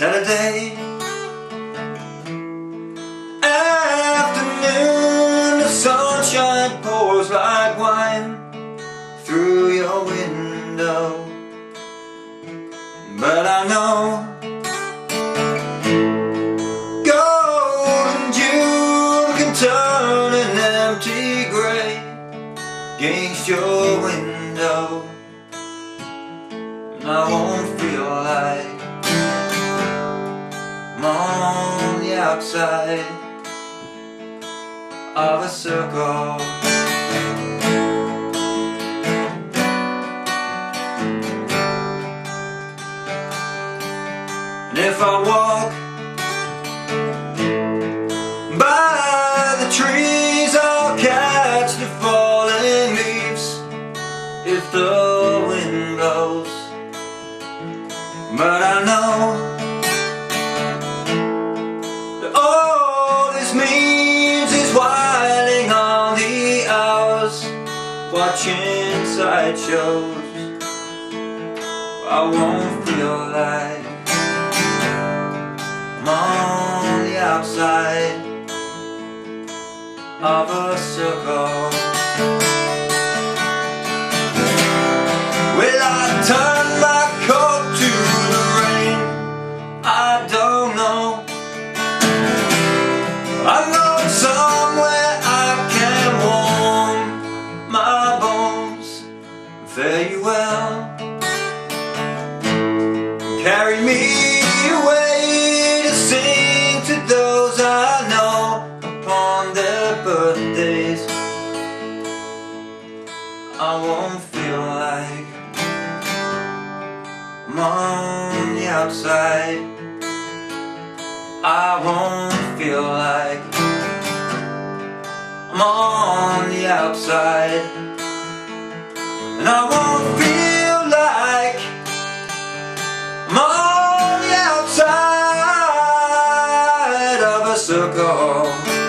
night Afternoon, the sunshine pours like wine Through your window. But I know Golden June can turn an empty grey Against your window outside of a circle. And if I walk by the trees I'll catch the falling leaves. If the wind blows But I know Watching sideshows I won't feel like I'm on the outside of a circle. Will I turn my coat to the rain? I don't know. I know Carry me away to sing to those I know upon their birthdays. I won't feel like I'm on the outside. I won't feel like I'm on the outside. And I won't ago